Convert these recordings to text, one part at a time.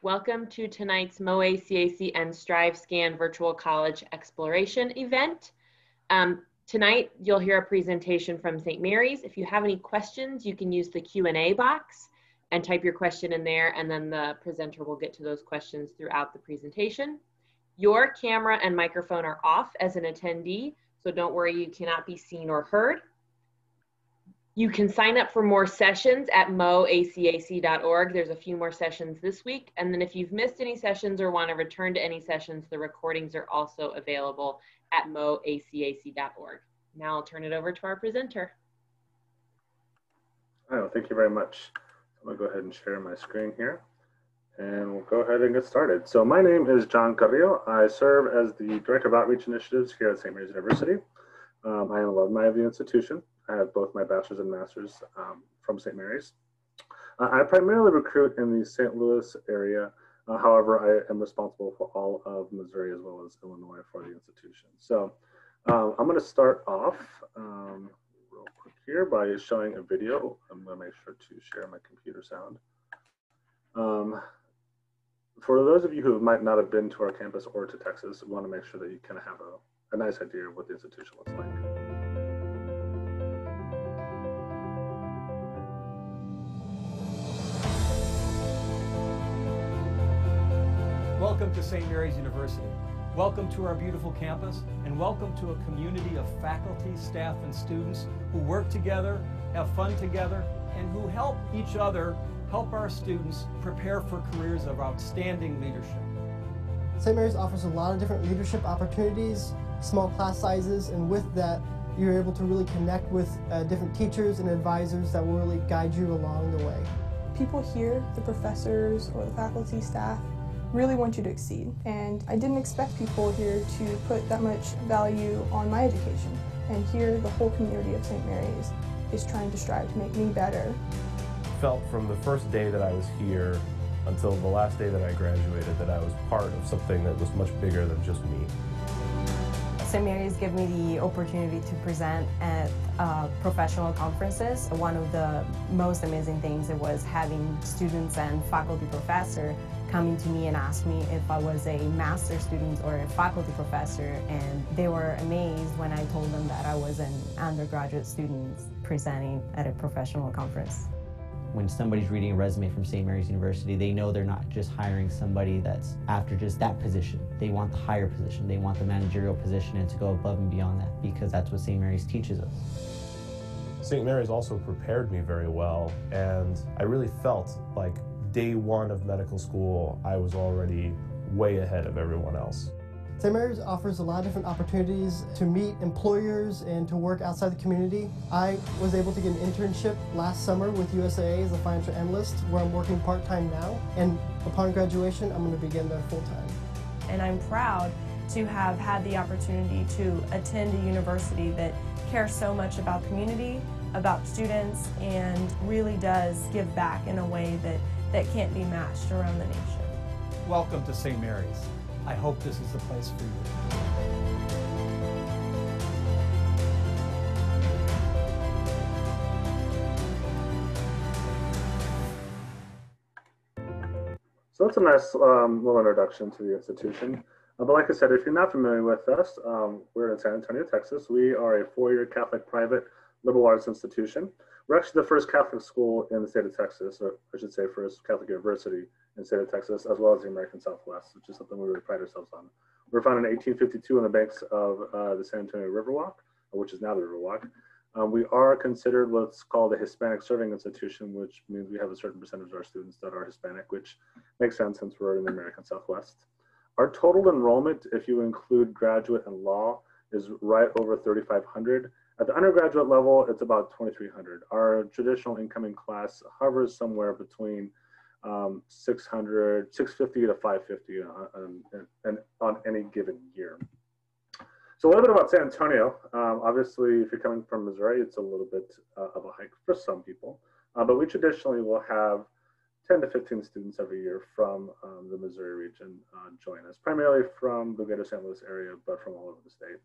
Welcome to tonight's MOACAC and StriveScan Virtual College Exploration event. Um, tonight, you'll hear a presentation from St. Mary's. If you have any questions, you can use the Q&A box and type your question in there, and then the presenter will get to those questions throughout the presentation. Your camera and microphone are off as an attendee, so don't worry, you cannot be seen or heard. You can sign up for more sessions at moacac.org. There's a few more sessions this week. And then if you've missed any sessions or want to return to any sessions, the recordings are also available at moacac.org. Now I'll turn it over to our presenter. Oh, thank you very much. I'm gonna go ahead and share my screen here and we'll go ahead and get started. So my name is John Carrillo. I serve as the Director of Outreach Initiatives here at St. Mary's University. Um, I am an alumni of the institution. I have both my bachelor's and master's um, from St. Mary's. Uh, I primarily recruit in the St. Louis area. Uh, however, I am responsible for all of Missouri as well as Illinois for the institution. So um, I'm going to start off um, real quick here by showing a video. I'm going to make sure to share my computer sound. Um, for those of you who might not have been to our campus or to Texas, want to make sure that you kind of have a, a nice idea of what the institution looks like. St. Mary's University. Welcome to our beautiful campus, and welcome to a community of faculty, staff, and students who work together, have fun together, and who help each other help our students prepare for careers of outstanding leadership. St. Mary's offers a lot of different leadership opportunities, small class sizes, and with that, you're able to really connect with uh, different teachers and advisors that will really guide you along the way. People here, the professors or the faculty staff, really want you to exceed. And I didn't expect people here to put that much value on my education. And here, the whole community of St. Mary's is trying to strive to make me better. Felt from the first day that I was here until the last day that I graduated that I was part of something that was much bigger than just me. St. Mary's gave me the opportunity to present at uh, professional conferences. One of the most amazing things it was having students and faculty professor coming to me and asked me if I was a master student or a faculty professor and they were amazed when I told them that I was an undergraduate student presenting at a professional conference. When somebody's reading a resume from St. Mary's University, they know they're not just hiring somebody that's after just that position. They want the higher position, they want the managerial position and to go above and beyond that because that's what St. Mary's teaches us. St. Mary's also prepared me very well and I really felt like day one of medical school, I was already way ahead of everyone else. St. Mary's offers a lot of different opportunities to meet employers and to work outside the community. I was able to get an internship last summer with USAA as a financial analyst where I'm working part-time now and upon graduation I'm going to begin there full-time. And I'm proud to have had the opportunity to attend a university that cares so much about community, about students, and really does give back in a way that that can't be matched around the nation. Welcome to St. Mary's. I hope this is the place for you. So that's a nice um, little introduction to the institution. Uh, but like I said, if you're not familiar with us, um, we're in San Antonio, Texas. We are a four-year Catholic private liberal arts institution. We're actually the first Catholic school in the state of Texas, or I should say first Catholic university in the state of Texas, as well as the American Southwest, which is something we really pride ourselves on. We were founded in 1852 on the banks of uh, the San Antonio Riverwalk, which is now the Riverwalk. Um, we are considered what's called a Hispanic serving institution, which means we have a certain percentage of our students that are Hispanic, which makes sense since we're in the American Southwest. Our total enrollment, if you include graduate and law, is right over 3,500. At the undergraduate level, it's about 2,300. Our traditional incoming class hovers somewhere between um, 600, 650 to 550 on, on, on, any given year. So a little bit about San Antonio. Um, obviously, if you're coming from Missouri, it's a little bit uh, of a hike for some people, uh, but we traditionally will have 10 to 15 students every year from um, the Missouri region uh, join us, primarily from the greater St. Louis area, but from all over the state.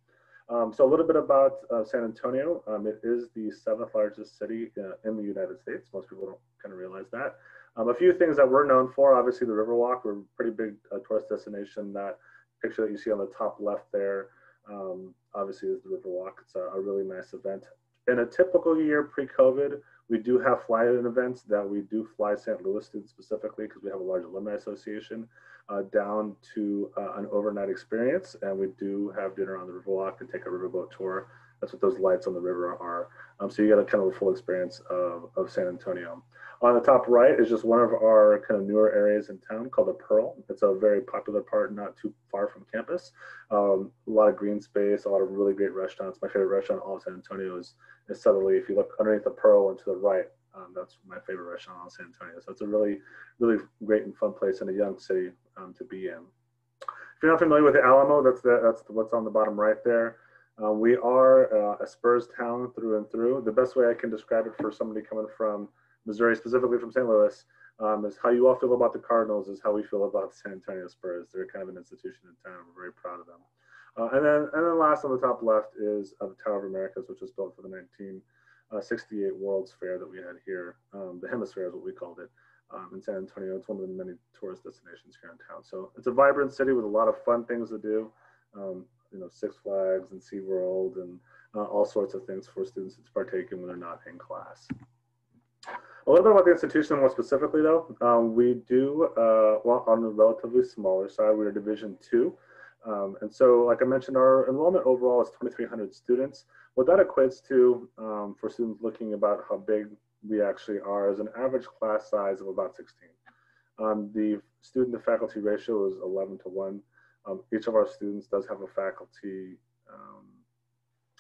Um, so a little bit about uh, San Antonio. Um, it is the seventh largest city uh, in the United States. Most people don't kind of realize that. Um, a few things that we're known for, obviously the Riverwalk, we're a pretty big uh, tourist destination. That picture that you see on the top left there, um, obviously is the Riverwalk. It's a, a, really nice event. In a typical year pre-COVID, we do have fly-in events that we do fly St. Louis students specifically because we have a large alumni association uh, down to uh, an overnight experience. And we do have dinner on the Riverwalk and take a riverboat tour. That's what those lights on the river are. Um, so you get a kind of a full experience of, of San Antonio. On the top right is just one of our kind of newer areas in town called the Pearl. It's a very popular part, not too far from campus. Um, a lot of green space, a lot of really great restaurants. My favorite restaurant in all of San Antonio is, is subtly, if you look underneath the Pearl and to the right, um, that's my favorite restaurant in San Antonio. So it's a really, really great and fun place in a young city um, to be in. If you're not familiar with the Alamo, that's the, that's the, what's on the bottom right there. Uh, we are uh, a Spurs town through and through. The best way I can describe it for somebody coming from Missouri, specifically from St. Louis, um, is how you all feel about the Cardinals is how we feel about the San Antonio Spurs. They're kind of an institution in town. We're very proud of them. Uh, and then, and then last on the top left is uh, the Tower of Americas, which was built for the 1968 uh, World's Fair that we had here. Um, the HemisFair is what we called it um, in San Antonio. It's one of the many tourist destinations here in town. So it's a vibrant city with a lot of fun things to do. Um, you know, Six Flags and SeaWorld and uh, all sorts of things for students to partake in when they're not in class. A little bit about the institution more specifically though. Um, we do, uh, well, on the relatively smaller side, we're division two. Um, and so, like I mentioned, our enrollment overall is 2,300 students. What that equates to um, for students looking about how big we actually are is an average class size of about 16. Um, the student to faculty ratio is 11 to 1. Um, each of our students does have a faculty um,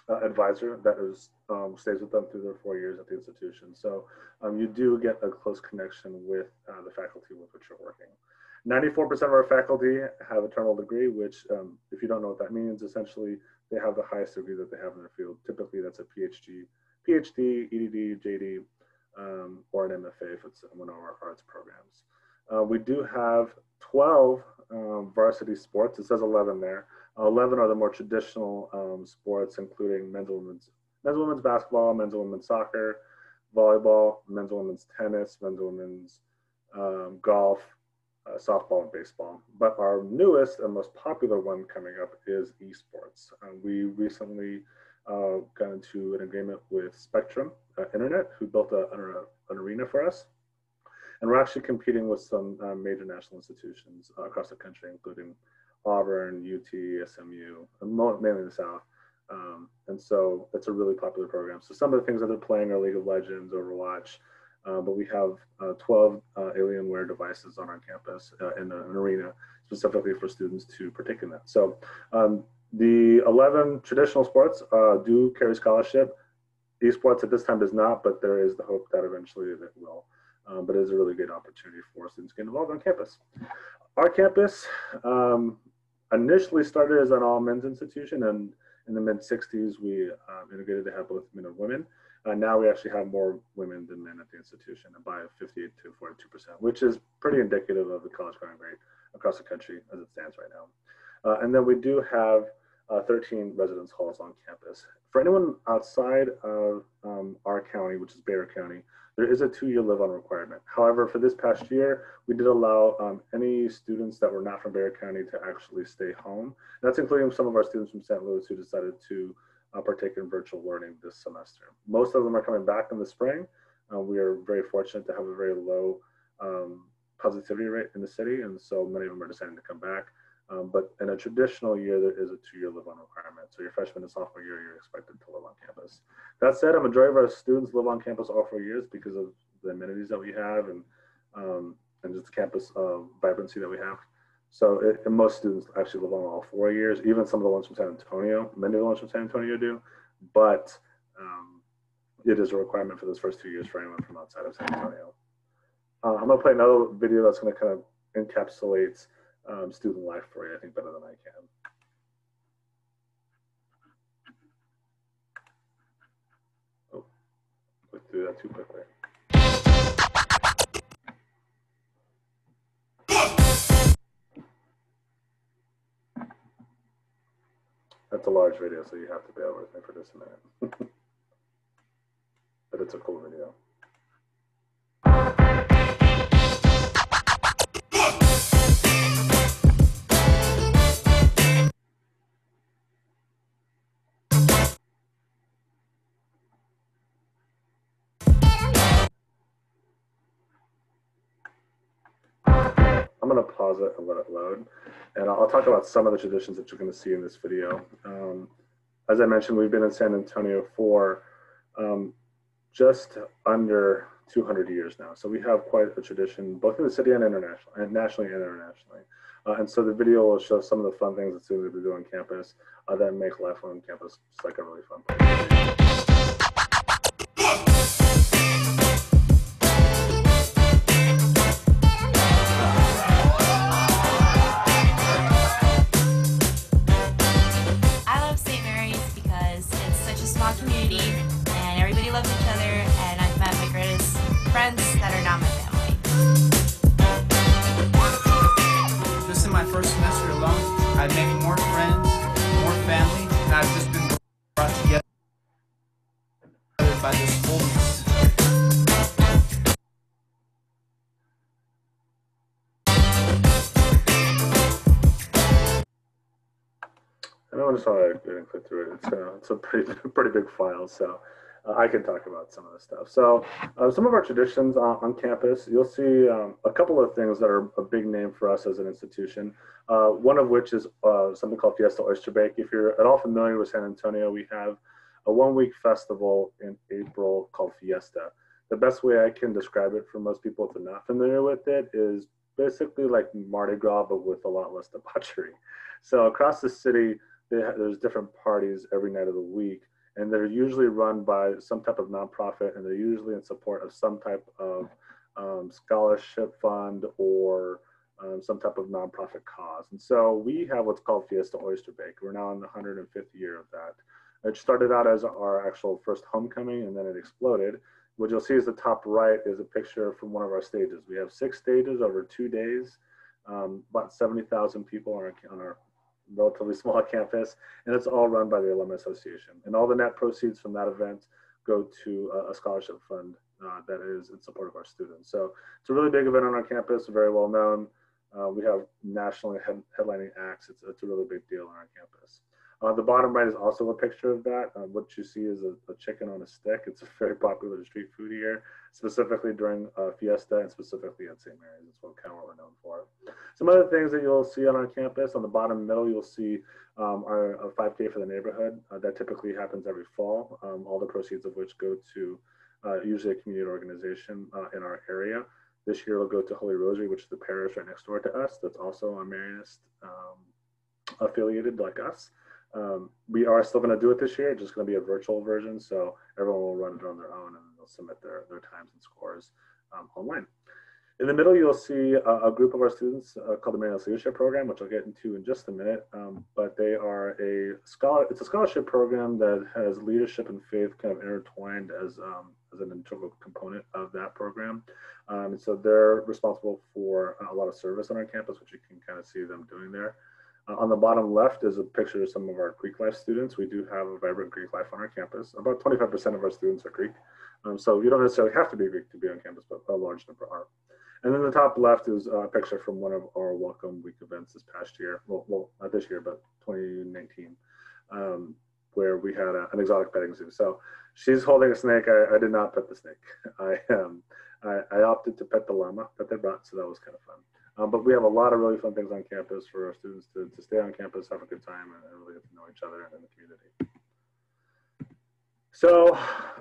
uh, advisor that is um, stays with them through their four years at the institution. So um, you do get a close connection with uh, the faculty with which you're working. 94% of our faculty have a terminal degree, which um, if you don't know what that means, essentially they have the highest degree that they have in their field. Typically that's a PhD, PhD, EDD, JD, um, or an MFA if it's one of our arts programs. Uh, we do have 12 um, varsity sports. It says 11 there. 11 are the more traditional um, sports, including men's and women's, men's women's basketball, men's and women's soccer, volleyball, men's and women's tennis, men's and women's um, golf, uh, softball, and baseball. But our newest and most popular one coming up is esports. Uh, we recently uh, got into an agreement with Spectrum uh, Internet, who built a, an, an, arena for us. And we're actually competing with some uh, major national institutions uh, across the country, including Auburn, UT, SMU, mainly in the South. Um, and so it's a really popular program. So some of the things that they're playing are League of Legends, Overwatch, uh, but we have uh, 12 uh, Alienware devices on our campus uh, in an arena specifically for students to partake in that. So um, the 11 traditional sports uh, do carry scholarship. Esports at this time does not, but there is the hope that eventually it will. Um, but it is a really good opportunity for students to get involved on campus. Our campus, um, initially started as an all men's institution, and in the mid 60s, we um, integrated to have both men and women. Uh, now we actually have more women than men at the institution, by 58 to 42 percent, which is pretty indicative of the college going rate across the country as it stands right now. Uh, and then we do have uh, 13 residence halls on campus. For anyone outside of um, our county, which is Bexar County, there is a two-year live-on requirement. However, for this past year, we did allow um, any students that were not from Bexar County to actually stay home. That's including some of our students from St. Louis who decided to uh, partake in virtual learning this semester. Most of them are coming back in the spring. Uh, we are very fortunate to have a very low um, positivity rate in the city, and so many of them are deciding to come back. Um, but in a traditional year, there is a two-year live-on requirement. So your freshman and sophomore year, you're expected to live on campus. That said, a majority of our students live on campus all four years because of the amenities that we have and um, and just the campus uh, vibrancy that we have. So it, most students actually live on all four years. Even some of the ones from San Antonio, many of the ones from San Antonio do. But um, it is a requirement for those first two years for anyone from outside of San Antonio. Uh, I'm gonna play another video that's gonna kind of encapsulate um, student life for you, I think, better than I can. Oh, click through that too quickly. That's a large video, so you have to bear with me for just a minute. but it's a cool video. Going to pause it and let it load. And I'll talk about some of the traditions that you're going to see in this video. Um, as I mentioned, we've been in San Antonio for um, just under 200 years now. So we have quite a tradition, both in the city and internationally, and nationally and internationally. Uh, and so the video will show some of the fun things that students do on campus uh, that make life on campus just like a really fun place. Sorry I didn't click through it. It's, uh, it's a pretty pretty big file, so uh, I can talk about some of this stuff. So uh, some of our traditions on, on campus, you'll see um, a couple of things that are a big name for us as an institution. Uh, one of which is uh, something called Fiesta Oyster Bake. If you're at all familiar with San Antonio, we have a one-week festival in April called Fiesta. The best way I can describe it for most people if they're not familiar with it is basically like Mardi Gras, but with a lot less debauchery. So across the city, there's different parties every night of the week and they're usually run by some type of nonprofit and they're usually in support of some type of um, scholarship fund or um, some type of nonprofit cause. And so we have what's called Fiesta Oyster Bake. We're now in the 105th year of that. It started out as our actual first homecoming and then it exploded. What you'll see is the top right is a picture from one of our stages. We have six stages over two days. Um, about 70,000 people our, on our relatively small campus, and it's all run by the Alumni Association. And all the net proceeds from that event go to a, a scholarship fund uh, that is in support of our students. So it's a really big event on our campus, very well known. Uh, we have nationally head, headlining acts. It's, it's a really big deal on our campus. Uh, the bottom right is also a picture of that. Uh, what you see is a, a, chicken on a stick. It's a very popular street food here, specifically during uh, Fiesta and specifically at St. Mary's. That's what kind of what we're known for. Some other things that you'll see on our campus, on the bottom middle, you'll see um, our 5K for the neighborhood. Uh, that typically happens every fall, um, all the proceeds of which go to uh, usually a community organization uh, in our area. This year it'll go to Holy Rosary, which is the parish right next door to us. That's also a Marianist um, affiliated like us. Um, we are still going to do it this year. It's just going to be a virtual version, so everyone will run it on their own and they'll submit their, their times and scores um, online. In the middle, you'll see a, a group of our students uh, called the Marianist Leadership Program, which I'll get into in just a minute. Um, but they are a scholar. It's a scholarship program that has leadership and faith kind of intertwined as um, as an integral component of that program. Um, and so they're responsible for a lot of service on our campus, which you can kind of see them doing there. Uh, on the bottom left is a picture of some of our Greek life students. We do have a vibrant Greek life on our campus. About 25% of our students are Greek. Um, so you don't necessarily have to be Greek to be on campus, but a large number are. And then the top left is a picture from one of our Welcome Week events this past year. Well, well not this year, but 2019, um, where we had a, an exotic petting zoo. So she's holding a snake. I, I did not pet the snake. I, um, I, I opted to pet the llama that they brought, so that was kind of fun. Um, but we have a lot of really fun things on campus for our students to, to stay on campus, have a good time, and, really get to know each other and the community. So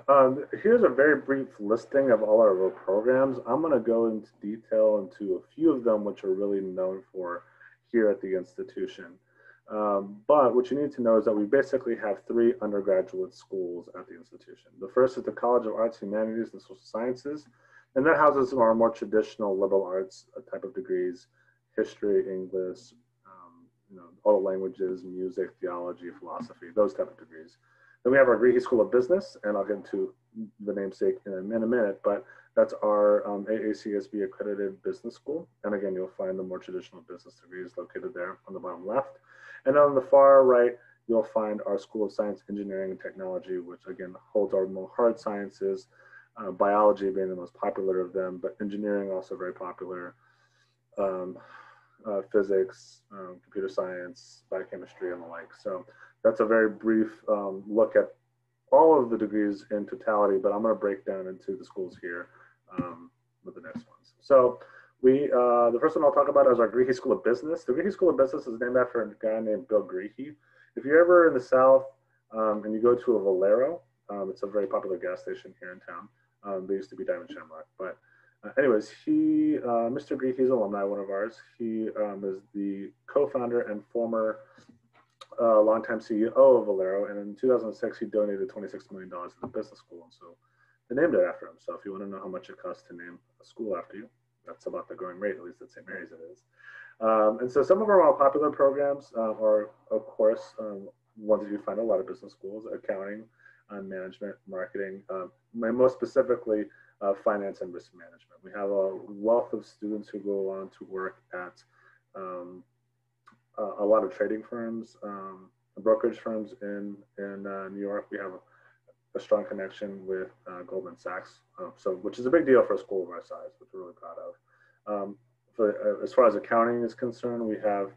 um, here's a very brief listing of all our programs. I'm going to go into detail into a few of them, which are really known for here at the institution. Um, but what you need to know is that we basically have three undergraduate schools at the institution. The first is the College of Arts, Humanities, and Social Sciences. And that houses some our more traditional liberal arts uh, type of degrees, history, English, um, you know, all the languages, music, theology, philosophy, those type of degrees. Then we have our Greehey School of Business, and I'll get into the namesake in a, in a minute, but that's our um, AACSB accredited business school. And again, you'll find the more traditional business degrees located there on the bottom left. And on the far right, you'll find our School of Science, Engineering, and Technology, which again holds our more hard sciences, uh, biology being the most popular of them, but engineering also very popular, um, uh, physics, um, computer science, biochemistry, and the like. So that's a very brief um, look at all of the degrees in totality, but I'm going to break down into the schools here um, with the next ones. So We, uh, the first one I'll talk about is our Greehey School of Business. The Greehey School of Business is named after a guy named Bill Greehey. If you're ever in the South um, and you go to a Valero, um, it's a very popular gas station here in town. Um, they used to be Diamond Shamrock, but uh, anyways, he, uh, Mr. Greehey's alumni, one of ours. He um, is the co-founder and former uh, longtime CEO of Valero, and in 2006 he donated 26 million dollars to the business school, and so they named it after him. So if you want to know how much it costs to name a school after you, that's about the going rate, at least at St. Mary's it is. Um, and so some of our more popular programs uh, are, of course, um, ones that you find a lot of business schools, accounting, uh, management, marketing, um, most specifically, uh, finance and risk management. We have a wealth of students who go on to work at um, a, a, lot of trading firms, um, brokerage firms in, in uh, New York. We have a, a strong connection with uh, Goldman Sachs, uh, so which is a big deal for a school of our size, which we're really proud of. Um, for, uh, as far as accounting is concerned, we have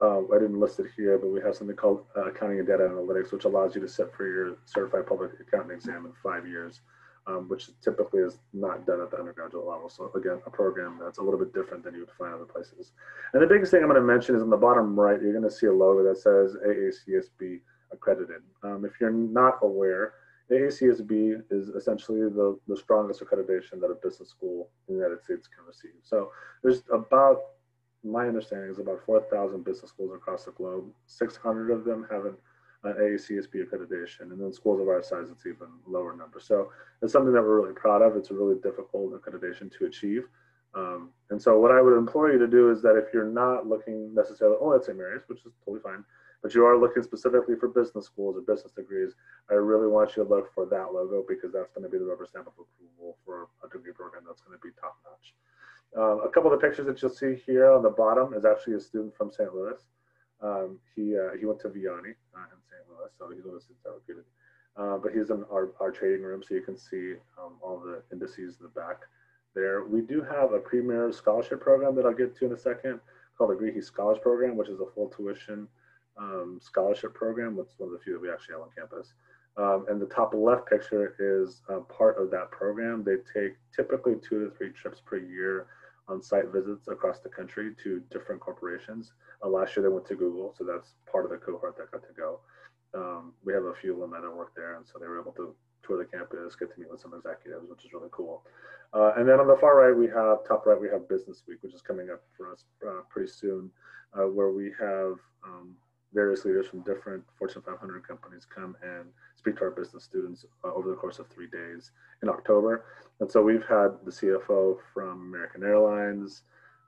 uh, I didn't list it here, but we have something called uh, accounting and data analytics, which allows you to sit for your certified public accounting exam in five years um, which typically is not done at the undergraduate level. So again, a program that's a little bit different than you would find other places. And the biggest thing I'm going to mention is on the bottom right, you're going to see a logo that says AACSB accredited. Um, if you're not aware, AACSB is essentially the, the strongest accreditation that a business school in the United States can receive. So there's about, my understanding is about 4,000 business schools across the globe. 600 of them have an, uh, AACSB accreditation. And then schools of our size, it's even lower number. So it's something that we're really proud of. It's a really difficult accreditation to achieve. Um, and so what I would implore you to do is that if you're not looking necessarily, oh, at St. Mary's, which is totally fine, but you are looking specifically for business schools or business degrees, I really want you to look for that logo because that's going to be the rubber stamp of approval for a degree program that's going to be top notch. Um, a couple of the pictures that you'll see here on the bottom is actually a student from St. Louis. Um, he uh, he went to Vianney uh, in St. Louis, so he's that recruited. Uh, but he's in our, our trading room, so you can see um, all the indices in the back there. We do have a premier scholarship program that I'll get to in a second called the Greehey Scholars Program, which is a full tuition um, scholarship program. It's one of the few that we actually have on campus. Um, and the top left picture is uh, part of that program. They take typically two to three trips per year on site visits across the country to different corporations. Uh, last year they went to Google, so that's part of the cohort that got to go. Um, we have a few alumni that work there, and so they were able to tour the campus, get to meet with some executives, which is really cool. Uh, and then on the far right, we have top right, we have Business Week, which is coming up for us uh, pretty soon, uh, where we have um, various leaders from different Fortune 500 companies come and speak to our business students uh, over the course of three days in October. And so we've had the CFO from American Airlines.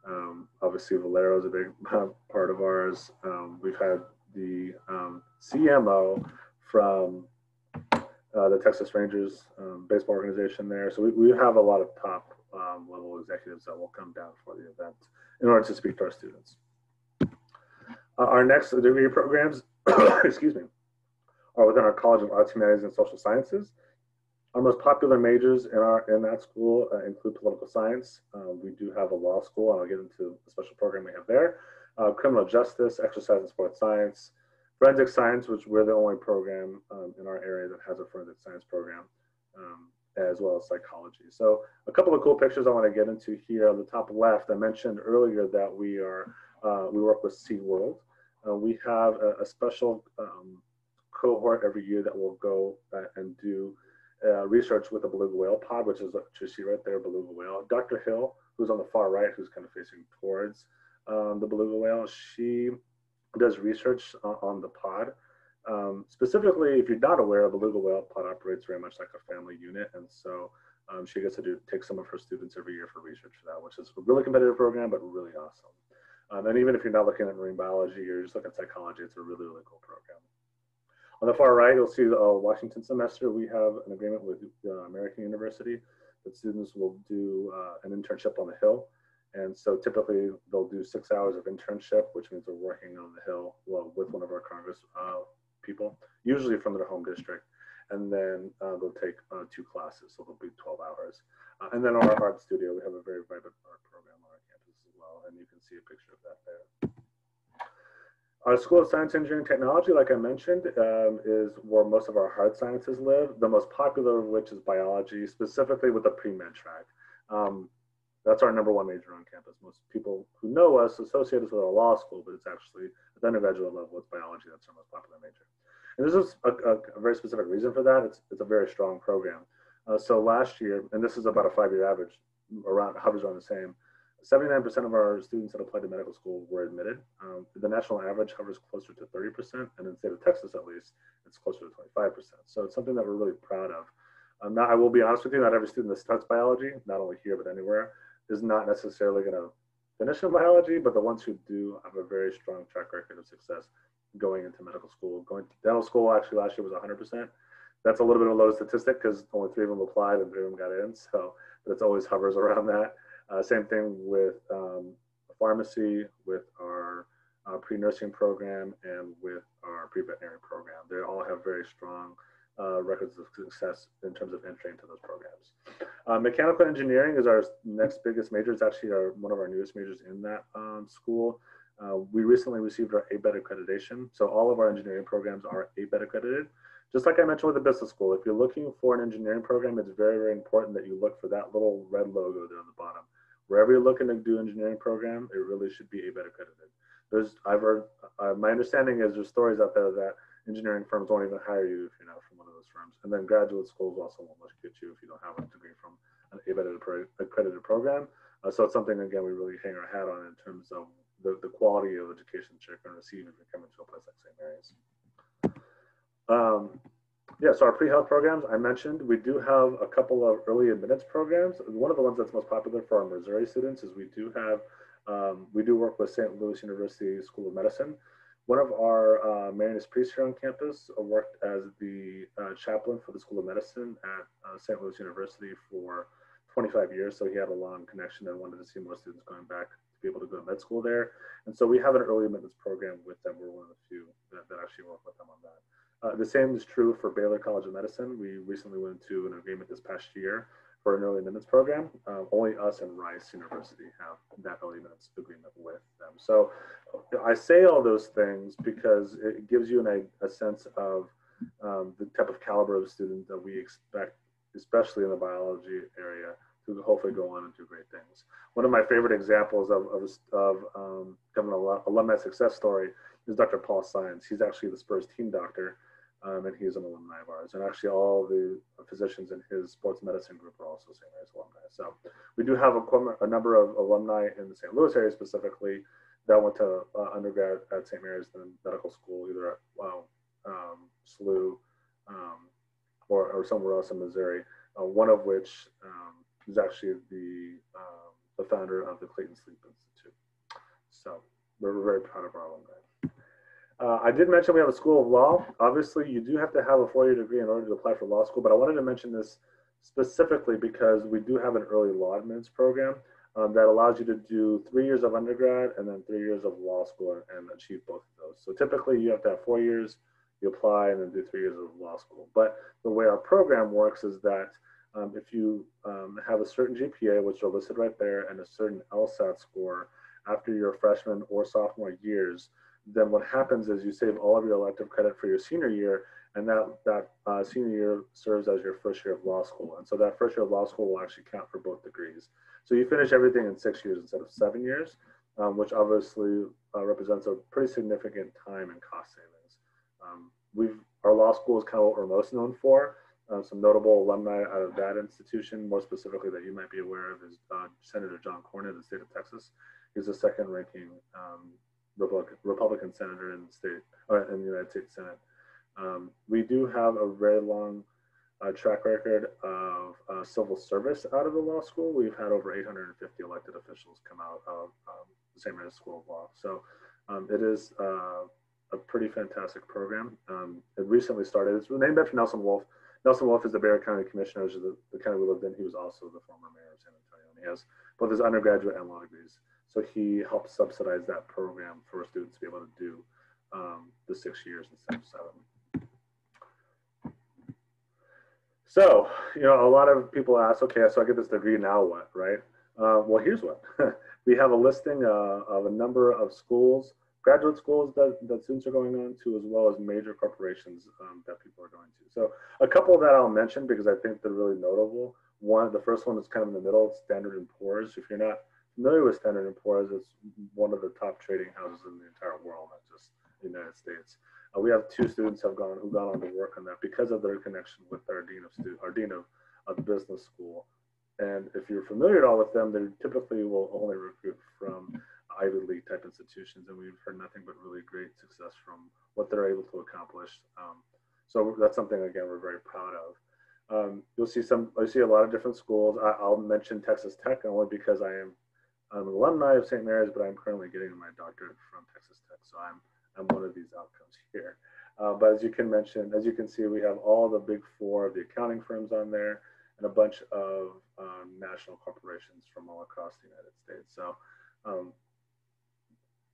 Um, obviously, Valero is a big part of ours. Um, we've had the um, CMO from uh, the Texas Rangers um, baseball organization there. So we, we have a lot of top um, level executives that will come down for the event in order to speak to our students. Uh, our next degree programs, excuse me, are within our College of Arts, Humanities, and Social Sciences. Our most popular majors in our in that school uh, include political science. Uh, we do have a law school, and I'll get into the special program we have there. Uh, criminal justice, exercise and sports science, forensic science, which we're the only program um, in our area that has a forensic science program, um, as well as psychology. So a couple of cool pictures I want to get into here on the top left. I mentioned earlier that we are uh, we work with SeaWorld. Uh, we have a, a special um, cohort every year that will go uh, and do uh, research with a beluga whale pod, which is what you see right there, beluga whale. Dr. Hill, who's on the far right, who's kind of facing towards um, the beluga whale, she does research on the pod. Um, specifically, if you're not aware, a beluga whale pod operates very much like a family unit, and so um, she gets to do take some of her students every year for research for that, which is a really competitive program, but really awesome. Um, and even if you're not looking at marine biology, you're just looking at psychology, it's a really, really cool program. On the far right, you'll see the uh, Washington semester. We have an agreement with uh, American University that students will do uh, an internship on the Hill. And so typically they'll do six hours of internship, which means they're working on the Hill well, with one of our Congress uh, people, usually from their home district. And then uh, they'll take uh, two classes, so they'll be 12 hours. and then our art studio, we have a very vibrant art program on our campus as well. And you can see a picture of that there. Our School of Science, Engineering, Technology, like I mentioned, um, is where most of our hard sciences live. The most popular of which is biology, specifically with the pre-med track. Um, That's our number one major on campus. Most people who know us associate us with our law school, but it's actually at the undergraduate level, it's biology. That's our most popular major. And this is a, a, a very specific reason for that. It's, it's a very strong program. Uh, so last year, and this is about a five-year average, around hovers around the same. 79% of our students that applied to medical school were admitted. Um, the national average hovers closer to 30%, and in the state of Texas, at least, it's closer to 25%. So it's something that we're really proud of. Um, now, I will be honest with you, not every student that starts biology, not only here, but anywhere, is not necessarily going to finish in biology, but the ones who do have a very strong track record of success going into medical school. Going to dental school actually last year was 100%. That's a little bit of a low statistic because only three of them applied and three of them got in. So, it's always hovers around that. Uh, same thing with um, pharmacy, with our uh, pre-nursing program, and with our pre-veterinary program. They all have very strong uh, records of success in terms of entry into those programs. Uh, mechanical engineering is our next biggest major. It's actually our, one of our newest majors in that um, school. Uh, we recently received our ABET accreditation. So all of our engineering programs are ABET accredited. Just like I mentioned with the business school, if you're looking for an engineering program, it's very, very important that you look for that little red logo there on the bottom. Wherever you're looking to do an engineering program, it really should be ABET accredited. There's, I've heard, uh, my understanding is there's stories out there that engineering firms won't even hire you if you're not firms. And then graduate schools also won't you get you if you don't have a degree from an accredited program. Uh, so it's something, again, we really hang our hat on in terms of the, the quality of education that you're going to receive if you're coming to a place like St. Mary's. Um, yeah, so our pre-health programs, I mentioned, we do have a couple of early admittance programs. One of the ones that's most popular for our Missouri students is we do have, um, we do work with St. Louis University School of Medicine. One of our uh, Marianist priests here on campus uh, worked as the uh, chaplain for the School of Medicine at uh, St. Louis University for 25 years. So he had a long connection and wanted to see more students going back to be able to go to med school there. And so we have an early admittance program with them. We're one of the few that, that actually work with them on that. Uh, the same is true for Baylor College of Medicine. We recently went into an agreement this past year for an early admittance program. Uh, only us and Rice University have that early admittance agreement with them. So I say all those things because it gives you an, a, sense of um, the type of caliber of student that we expect, especially in the biology area, to hopefully go on and do great things. One of my favorite examples of, of, of um, kind of an alumni success story is Dr. Paul Saenz. He's actually the Spurs team doctor um, and he's an alumni of ours. And actually, all the physicians in his sports medicine group are also St. Mary's alumni. So we do have a, a, number of alumni in the St. Louis area specifically that went to uh, undergrad at St. Mary's then medical school, either at well, um, SLU um, or, or somewhere else in Missouri. Uh, one of which um, is actually the um, the founder of the Clayton Sleep Institute. So we're very proud of our alumni. Uh, I did mention we have a School of Law. Obviously, you do have to have a four-year degree in order to apply for law school, but I wanted to mention this specifically because we do have an early law admins program um, that allows you to do three years of undergrad and then three years of law school and achieve both of those. So typically you have to have four years, you apply and then do three years of law school. But the way our program works is that um, if you um, have a certain GPA, which are listed right there, and a certain LSAT score after your freshman or sophomore years, then what happens is you save all of your elective credit for your senior year, and that that uh, senior year serves as your first year of law school. And so that first year of law school will actually count for both degrees. So you finish everything in six years instead of seven years, um, which obviously uh, represents a pretty significant time and cost savings. Um, we've our law school is kind of what we're most known for. Uh, some notable alumni out of that institution, more specifically that you might be aware of, is uh, Senator John Cornyn of the state of Texas. He's the second ranking um, Republican, Republican senator in the state, or in the United States Senate. Um, we do have a very long uh, track record of uh, civil service out of the law school. We've had over 850 elected officials come out of um, the St. Mary's School of Law. So um, it is uh, a pretty fantastic program. Um, it recently started, it's named after Nelson Wolff. Nelson Wolff is the Bexar County Commissioner, which is the, the county we lived in. He was also the former mayor of San Antonio. And he has both his undergraduate and law degrees. So he helped subsidize that program for students to be able to do um, the six years instead of seven. So, you know, a lot of people ask, okay, so I get this degree, now what, right? Uh, well, here's what. we have a listing uh, of a number of schools, graduate schools that, that students are going on to, as well as major corporations um, that people are going to. So a couple that I'll mention because I think they're really notable. One, the first one is kind of in the middle, Standard and Poor's. If you're not familiar with Standard and Poor's, it's one of the top trading houses in the entire world, not just the United States. Uh, we have two students have gone who gone on to work on that because of their connection with our dean of stu- our dean of, of the business school. And if you're familiar at all with them, they typically will only recruit from Ivy League type institutions, and we've heard nothing but really great success from what they're able to accomplish. Um, so that's something again we're very proud of. Um, you'll see some. I see a lot of different schools. I, will mention Texas Tech only because I am I'm an alumni of St. Mary's, but I'm currently getting my doctorate from Texas Tech, so I'm I'm one of these outcomes here. Uh, but as you can mention, as you can see, we have all the big four of the accounting firms on there and a bunch of um, national corporations from all across the United States. So um,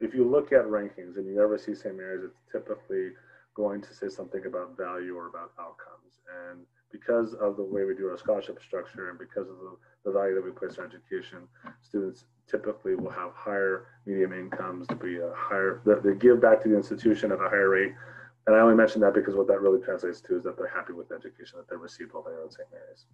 if you look at rankings and you ever see St. Mary's, it's typically going to say something about value or about outcomes. And because of the way we do our scholarship structure and because of the, the value that we place on education, students typically will have higher medium incomes to be a higher, that they give back to the institution at a higher rate. And I only mention that because what that really translates to is that they're happy with the education that they received while they were at St. Mary's.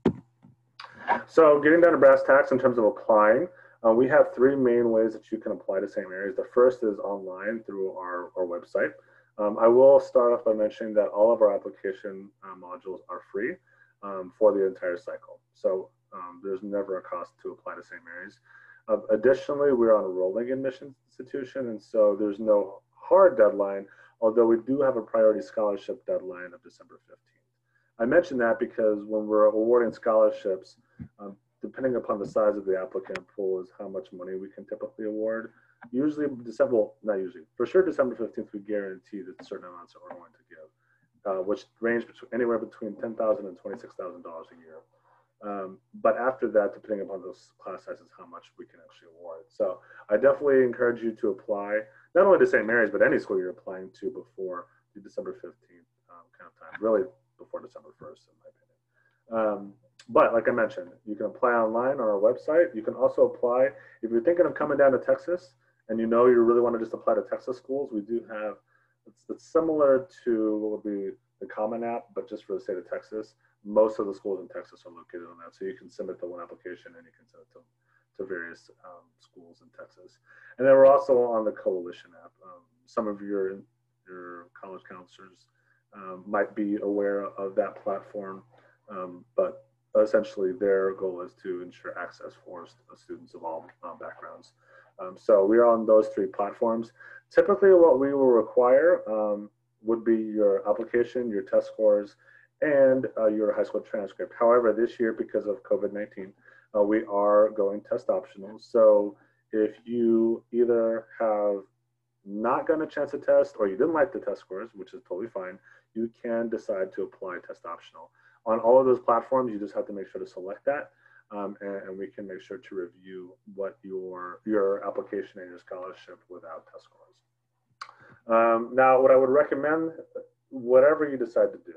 So getting down to brass tacks in terms of applying, uh, we have three main ways that you can apply to St. Mary's. The first is online through our, our website. Um, I will start off by mentioning that all of our application uh, modules are free um, for the entire cycle. So um, there's never a cost to apply to St. Mary's. Uh, additionally, we're on a rolling admissions institution, and so there's no hard deadline, although we do have a priority scholarship deadline of December 15th. I mention that because when we're awarding scholarships, um, depending upon the size of the applicant pool is how much money we can typically award. Usually December, well, not usually, for sure December 15th, we guarantee that certain amounts we're going to give, uh, which range between, anywhere between $10,000 and $26,000 a year. Um, but after that, depending upon those class sizes, how much we can actually award. So I definitely encourage you to apply, not only to St. Mary's, but any school you're applying to before the December 15th um, kind of time, really before December 1st, in my opinion. Um, but like I mentioned, you can apply online on our website. You can also apply, if you're thinking of coming down to Texas and you know you really want to just apply to Texas schools, we do have, it's, it's similar to what would be the Common App, but just for the state of Texas most of the schools in Texas are located on that. So you can submit the one application and you can send it to, to various um, schools in Texas. And then we're also on the Coalition app. Um, some of your, your college counselors um, might be aware of that platform, um, but essentially their goal is to ensure access for students of all uh, backgrounds. Um, so we are on those three platforms. Typically what we will require um, would be your application, your test scores, and uh, your high school transcript. However, this year, because of COVID-19, uh, we are going test optional. So if you either have not gotten a chance to test or you didn't like the test scores, which is totally fine, you can decide to apply test optional. On all of those platforms, you just have to make sure to select that. Um, and, and, we can make sure to review what your your application and your scholarship without test scores. Um, now, what I would recommend, whatever you decide to do,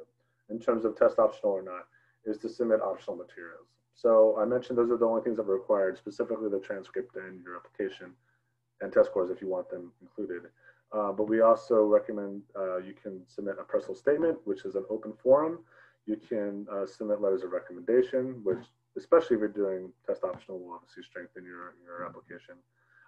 in terms of test optional or not, is to submit optional materials. So I mentioned those are the only things that are required, specifically the transcript and your application and test scores if you want them included. Uh, but we also recommend uh, you can submit a personal statement, which is an open forum. You can uh, submit letters of recommendation, which especially if you're doing test optional will obviously strengthen your, your application.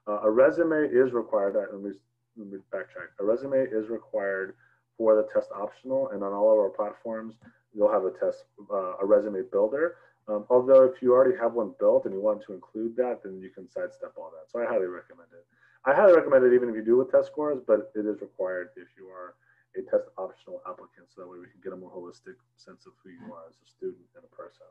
Uh, a resume is required, let me, let me backtrack. A resume is required for the test optional and on all of our platforms, you'll have a test, uh, a resume builder. Um, although if you already have one built and you want to include that, then you can sidestep all that. So I highly recommend it. I highly recommend it even if you do with test scores, but it is required if you are a test optional applicant. So that way we can get a more holistic sense of who you are as a student and a person.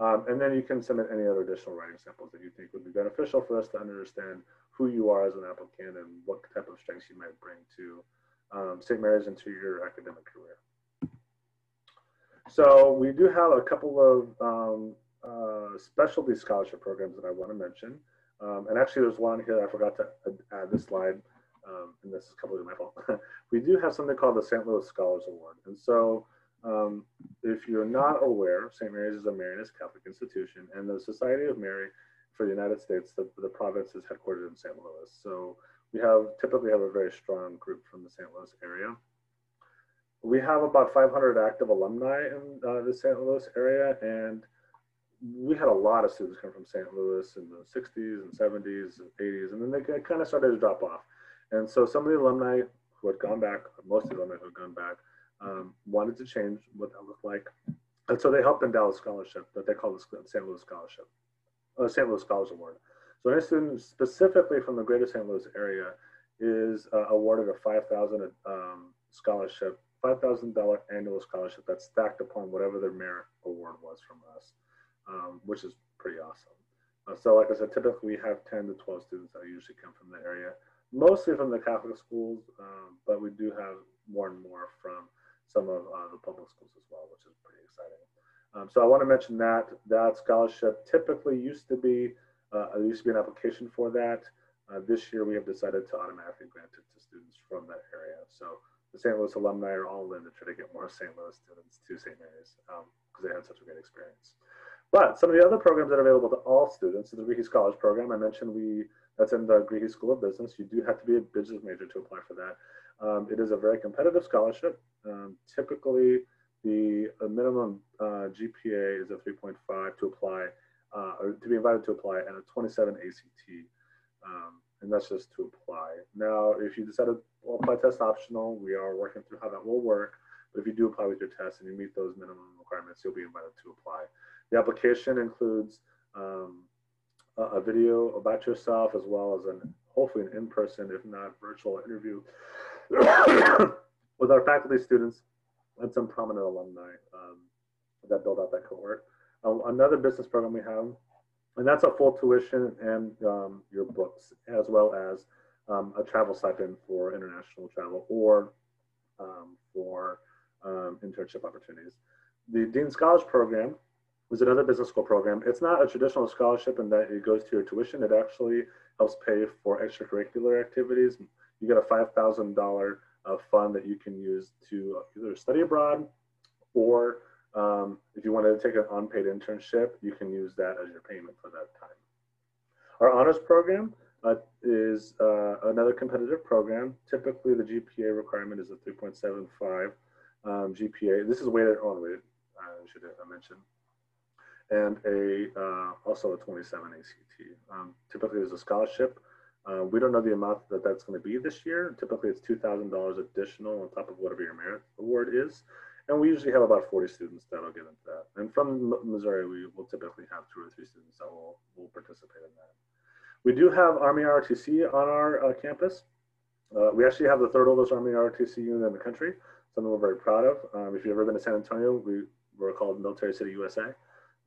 Um, and then you can submit any other additional writing samples that you think would be beneficial for us to understand who you are as an applicant and what type of strengths you might bring to um, St. Mary's into your academic career. So we do have a couple of um, uh, specialty scholarship programs that I want to mention. Um, and actually there's one here I forgot to add this slide, um, and this is completely my fault. we do have something called the St. Louis Scholars Award. And so um, if you're not aware, St. Mary's is a Marianist Catholic institution, and the Society of Mary for the United States, the, the province is headquartered in St. Louis. So we have typically have a very strong group from the St. Louis area. We have about 500 active alumni in uh, the St. Louis area, and we had a lot of students come from St. Louis in the 60s and 70s and 80s, and then they kind of started to drop off. And so some of the alumni who had gone back, most of the alumni who had gone back, um, wanted to change what that looked like. And so they helped endow a scholarship that they call the St. Louis Scholarship, uh, St. Louis Scholars Award. So any student specifically from the greater St. Louis area is uh, awarded a 5,000 um, scholarship, $5,000 annual scholarship that's stacked upon whatever their merit award was from us, um, which is pretty awesome. Uh, so like I said, typically we have 10 to 12 students that usually come from the area, mostly from the Catholic schools, um, but we do have more and more from some of uh, the public schools as well, which is pretty exciting. Um, so I want to mention that that scholarship typically used to be, uh, there used to be an application for that. Uh, this year we have decided to automatically grant it to students from that area. So the St. Louis alumni are all in to try to get more St. Louis students to St. Mary's because um, they had such a great experience. But some of the other programs that are available to all students, is the Greehey Scholars Program, I mentioned we that's in the Greehey School of Business. You do have to be a business major to apply for that. Um, it is a very competitive scholarship. Um, typically, the minimum uh, GPA is a 3.5 to apply, uh, or to be invited to apply, and a 27 ACT. Um, and that's just to apply. Now, if you decide to apply test optional, we are working through how that will work. But if you do apply with your test and you meet those minimum requirements, you'll be invited to apply. The application includes um, a, a, video about yourself as well as an hopefully an in-person, if not virtual interview with our faculty, students, and some prominent alumni um, that build out that cohort. Uh, another business program we have and that's a full tuition and um, your books, as well as um, a travel stipend for international travel or um, for um, internship opportunities. The Dean Scholars Program is another business school program. It's not a traditional scholarship in that it goes to your tuition. It actually helps pay for extracurricular activities. You get a $5,000 uh, fund that you can use to either study abroad or um, if you wanted to take an unpaid internship, you can use that as your payment for that time. Our honors program uh, is uh, another competitive program. Typically, the GPA requirement is a 3.75 um, GPA. This is weighted on weighted, I should have mentioned, and a uh, also a 27 ACT. Um, typically, there's a scholarship. Uh, we don't know the amount that that's going to be this year. Typically, it's $2,000 additional on top of whatever your merit award is. And we usually have about 40 students that'll get into that. And from Missouri, we will typically have two or three students that will, will participate in that. We do have Army ROTC on our uh, campus. Uh, we actually have the third oldest Army ROTC unit in the country, something we're very proud of. Um, if you've ever been to San Antonio, we, we're called Military City USA.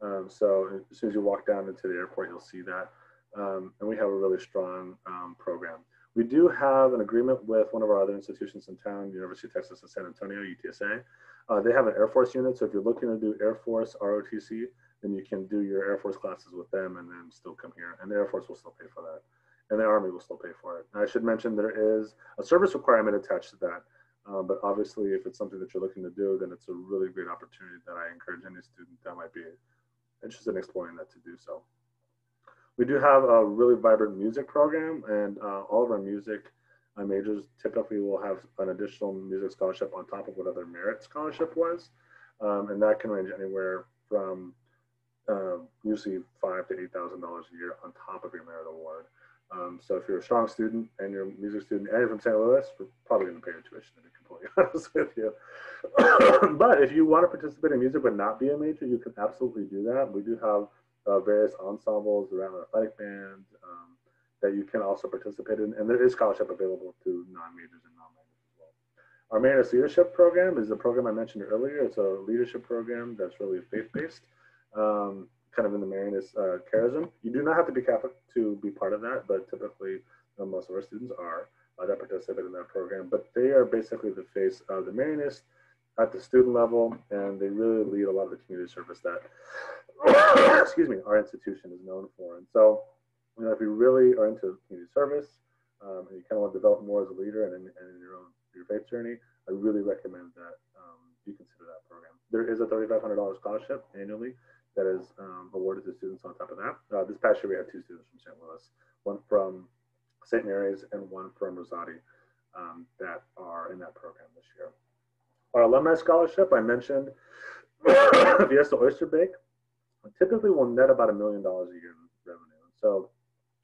Um, so as soon as you walk down into the airport, you'll see that. Um, and we have a really strong um, program. We do have an agreement with one of our other institutions in town, University of Texas at San Antonio, UTSA. Uh, they have an Air Force unit, so if you're looking to do Air Force ROTC, then you can do your Air Force classes with them and then still come here. And the Air Force will still pay for that. And the Army will still pay for it. I should mention there is a service requirement attached to that. Uh, but obviously, if it's something that you're looking to do, then it's a really great opportunity that I encourage any student that might be interested in exploring that to do so. We do have a really vibrant music program, and uh, all of our music uh, majors typically will have an additional music scholarship on top of what other merit scholarship was, um, and that can range anywhere from uh, usually five to eight thousand dollars a year on top of your merit award. Um, so if you're a strong student and you're a music student and you're from St. Louis, we're probably going to pay your tuition to be completely honest with you. but if you want to participate in music but not be a major, you can absolutely do that. We do have uh, various ensembles around athletic band um, that you can also participate in, and there is scholarship available to non-majors and non-majors as well. Our Marianist Leadership Program is a program I mentioned earlier. It's a leadership program that's really faith-based, um, kind of in the Marianist uh, charism. You do not have to be Catholic to be part of that, but typically uh, most of our students are uh, that participate in that program. But they are basically the face of the Marianist at the student level, and they really lead a lot of the community service that excuse me, our institution is known for. And so, you know, if you really are into community service um, and you kind of want to develop more as a leader and in, and in your own your faith journey, I really recommend that um, you consider that program. There is a $3,500 scholarship annually that is um, awarded to students on top of that. Uh, this past year, we had two students from St. Louis, one from St. Mary's and one from Rosati um, that are in that program this year. Our alumni scholarship, I mentioned Fiesta Oyster Bake typically will net about a million dollars a year in revenue. So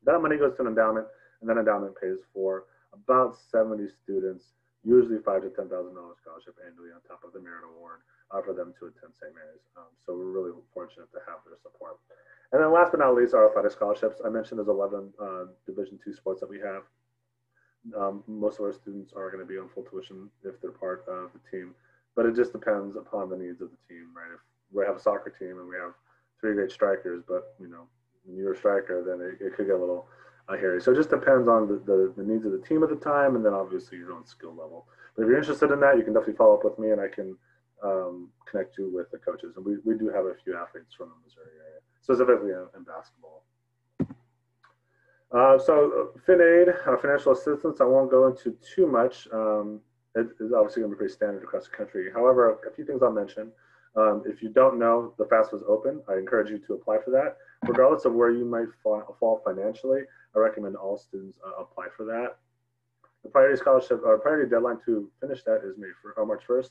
that money goes to an endowment, and then endowment pays for about 70 students, usually five to ten thousand dollars scholarship annually on top of the merit award uh, for them to attend St. Mary's. Um, so we're really fortunate to have their support. And then last but not least, our athletic scholarships. I mentioned there's 11 uh, Division two sports that we have. Um, most of our students are going to be on full tuition if they're part of the team, but it just depends upon the needs of the team, right? If we have a soccer team and we have three great strikers, but you know, when you're a striker, then it, it could get a little uh, hairy. So it just depends on the, the, the, needs of the team at the time, and then obviously your own skill level. But if you're interested in that, you can definitely follow up with me, and I can um, connect you with the coaches. And we, we do have a few athletes from the Missouri area, specifically in, in basketball. Uh, so uh, FinAid, uh, financial assistance, I won't go into too much. Um, it is obviously going to be pretty standard across the country. However, a few things I'll mention. Um, if you don't know, the FAFSA is open. I encourage you to apply for that. Regardless of where you might fall, fall financially, I recommend all students uh, apply for that. The priority scholarship or priority deadline to finish that is May for, March 1st,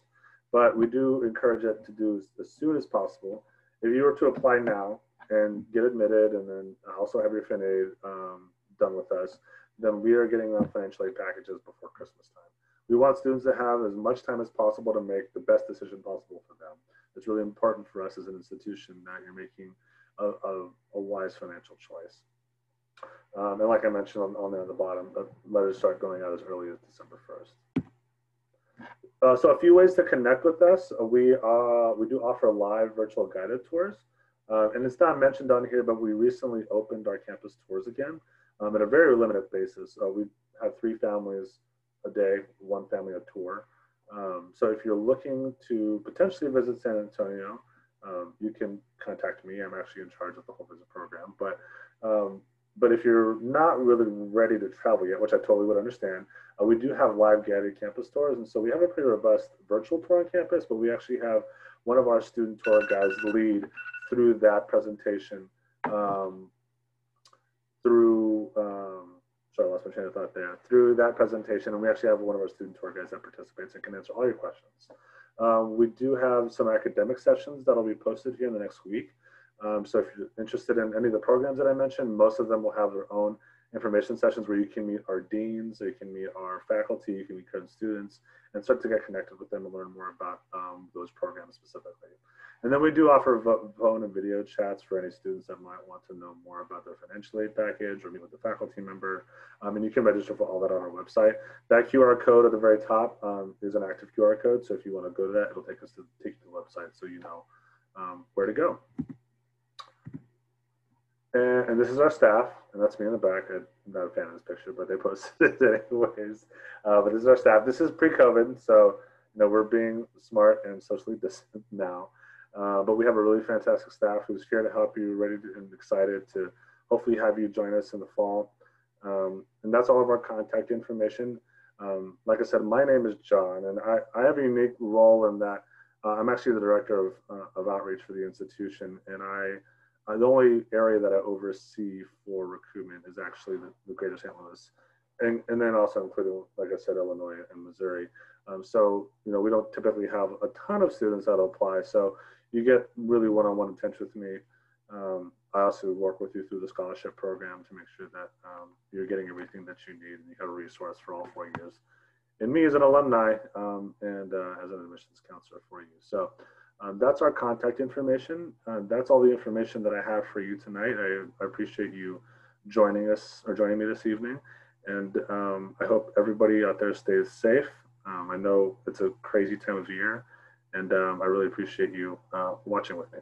but we do encourage it to do as, as soon as possible. If you were to apply now and get admitted and then also have your FinAid um, done with us, then we are getting them financial aid packages before Christmas time. We want students to have as much time as possible to make the best decision possible for them. It's really important for us as an institution that you're making a, a, a wise financial choice. Um, and like I mentioned on, on there at the bottom, the letters start going out as early as December 1st. Uh, so a few ways to connect with us. We, uh, we do offer live virtual guided tours. Uh, and it's not mentioned on here, but we recently opened our campus tours again um, at a very limited basis. Uh, we have three families a day, one family a tour. Um, so if you're looking to potentially visit San Antonio, um, you can contact me. I'm actually in charge of the whole visit program. But um, but if you're not really ready to travel yet, which I totally would understand, uh, we do have live guided campus tours. And so we have a pretty robust virtual tour on campus, but we actually have one of our student tour guides lead through that presentation um, through, um, sorry, I lost my train of thought there, through that presentation. And we actually have one of our student tour guides that participates and can answer all your questions. Um, we do have some academic sessions that'll be posted here in the next week. Um, so if you're interested in any of the programs that I mentioned, most of them will have their own information sessions where you can meet our deans, or you can meet our faculty, you can meet current students, and start to get connected with them and learn more about um, those programs specifically. And then we do offer phone and video chats for any students that might want to know more about their financial aid package or meet with a faculty member. Um, and you can register for all that on our website. That QR code at the very top um, is an active QR code. So if you want to go to that, it'll take us to take you to the website so you know um, where to go. And, and, this is our staff, and that's me in the back. I'm not a fan of this picture, but they posted it anyways. Uh, but this is our staff. This is pre-COVID, so you know we're being smart and socially distant now. Uh, but we have a really fantastic staff who's here to help you, ready to, and excited to hopefully have you join us in the fall. Um, and that's all of our contact information. Um, like I said, my name is John, and I, I have a unique role in that uh, I'm actually the director of, uh, of outreach for the institution, and I uh, the only area that I oversee for recruitment is actually the, the greater St. Louis, and, and then also including, like I said, Illinois and Missouri. Um, so, you know, we don't typically have a ton of students that apply. So you get really one-on-one attention with me. Um, I also work with you through the scholarship program to make sure that um, you're getting everything that you need and you have a resource for all four years. And me as an alumni um, and uh, as an admissions counselor for you. So um, that's our contact information. Uh, that's all the information that I have for you tonight. I, I appreciate you joining us or joining me this evening. And um, I hope everybody out there stays safe. Um, I know it's a crazy time of year, and um, I really appreciate you uh, watching with me.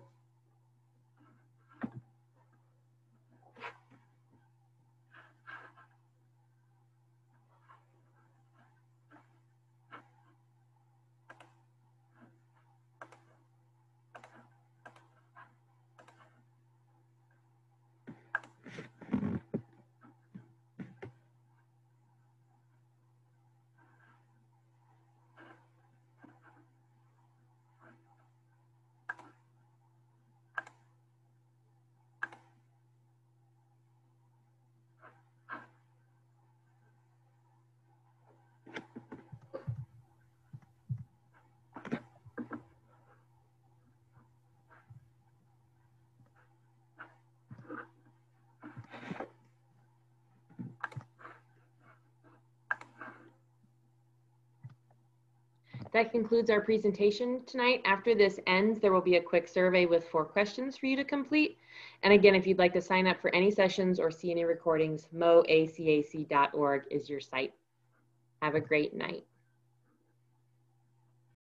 That concludes our presentation tonight. After this ends, there will be a quick survey with four questions for you to complete. And again, if you'd like to sign up for any sessions or see any recordings, moacac.org is your site. Have a great night.